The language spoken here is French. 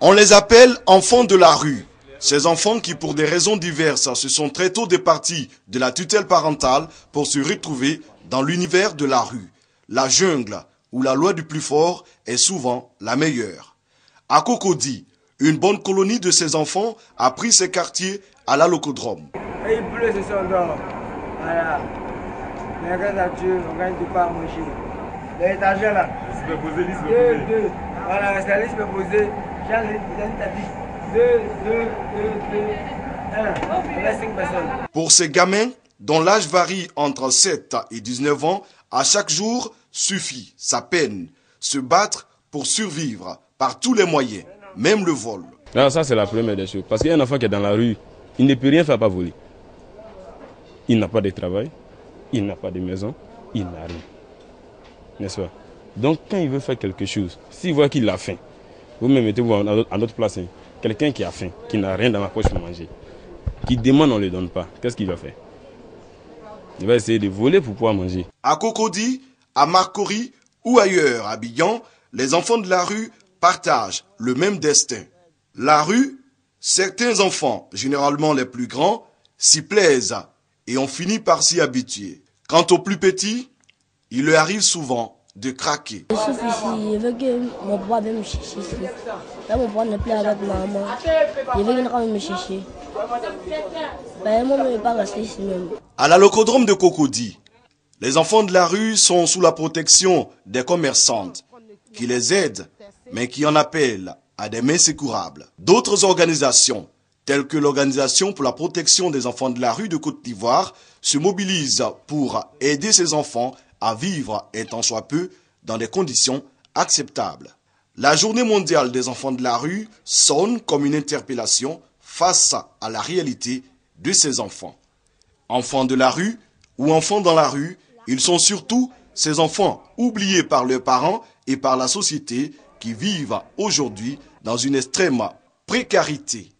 On les appelle enfants de la rue. Ces enfants qui, pour des raisons diverses, se sont très tôt départis de la tutelle parentale pour se retrouver dans l'univers de la rue, la jungle, où la loi du plus fort est souvent la meilleure. À Cocody, une bonne colonie de ces enfants a pris ses quartiers à la locodrome. Et il pleut, ce sont dehors. Voilà. Mais grâce à Dieu, on gagne du pain à manger. L'étagère là. Deux, deux. Voilà, c'est la liste dit. On personnes. Pour ces gamins, dont l'âge varie entre 7 et 19 ans, à chaque jour suffit sa peine. Se battre pour survivre par tous les moyens, même le vol. Alors ça c'est la première des choses. Parce qu'il y a un enfant qui est dans la rue, il ne peut rien faire pas voler. Il n'a pas de travail, il n'a pas de maison, il n'a rien. N'est-ce pas? Donc quand il veut faire quelque chose, s'il voit qu'il a faim, vous me mettez-vous à notre place, hein. quelqu'un qui a faim, qui n'a rien dans la poche pour manger, qui demande, on ne le donne pas, qu'est-ce qu'il va faire? Il va essayer de voler pour pouvoir manger. À Cocody, à Marcory ou ailleurs à Billon, les enfants de la rue partagent le même destin. La rue, certains enfants, généralement les plus grands, s'y plaisent et on finit par s'y habituer. Quant aux plus petits, il leur arrive souvent de craquer. Je suis ici, je veux que mon papa vienne me chercher ici. Là, mon papa n'est plus avec maman. Je veux qu'il vienne me chercher. Ben, moi, je ne vais pas rester ici même. À la locodrome de Cocody, les enfants de la rue sont sous la protection des commerçantes qui les aident, mais qui en appellent à des mains sécurables. D'autres organisations, telles que l'Organisation pour la protection des enfants de la rue de Côte d'Ivoire, se mobilisent pour aider ces enfants à vivre et tant soit peu dans des conditions acceptables. La journée mondiale des enfants de la rue sonne comme une interpellation face à la réalité de ces enfants. Enfants de la rue ou enfants dans la rue, ils sont surtout ces enfants oubliés par leurs parents et par la société qui vivent aujourd'hui dans une extrême précarité.